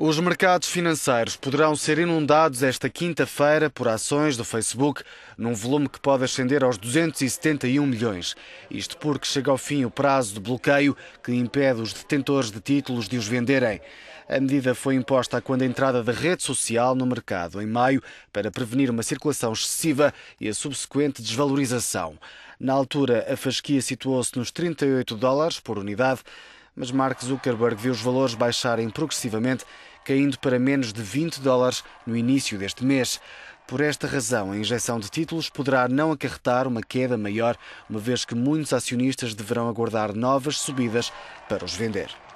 Os mercados financeiros poderão ser inundados esta quinta-feira por ações do Facebook num volume que pode ascender aos 271 milhões. Isto porque chega ao fim o prazo de bloqueio que impede os detentores de títulos de os venderem. A medida foi imposta quando a entrada da rede social no mercado em maio para prevenir uma circulação excessiva e a subsequente desvalorização. Na altura, a fasquia situou-se nos 38 dólares por unidade mas Mark Zuckerberg viu os valores baixarem progressivamente, caindo para menos de 20 dólares no início deste mês. Por esta razão, a injeção de títulos poderá não acarretar uma queda maior, uma vez que muitos acionistas deverão aguardar novas subidas para os vender.